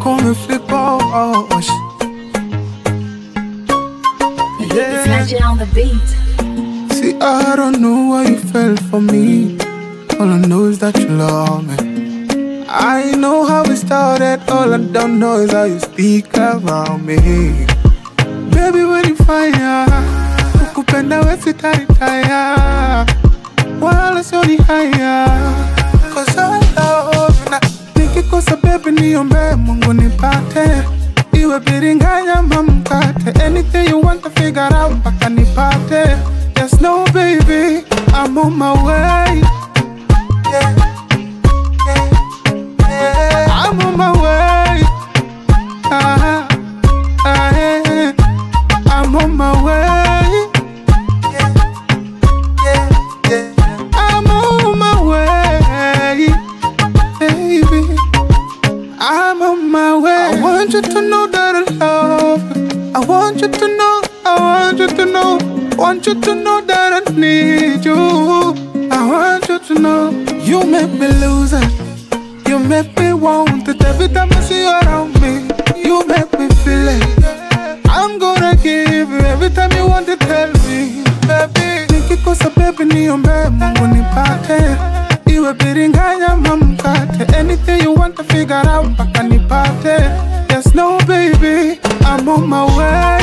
call me. It's Yeah. magic on the beat. See, I don't know why you fell for me. All I know is that you love me. I know how we started. All I don't know is how you speak around me. Baby, when you fire, ukupenda wesi taitaya. Wala sio ni haya. Niombe Mungu nipate. Iwe biringanya. Anything you want to figure out mpaka nipate. Yes, no baby, I'm on my way. I'm on my way. I want you to know that I love you. I want you to know, I want you to know, want you to know that I need you. I want you to know you make me lose it. You make me want it every time I see you around me. You make me feel it. I'm gonna give you every time you want to tell me, baby. Nikikosa baby niombe Mungu nipate. To figure out mpaka nipate. Yes, no baby, I'm on my way.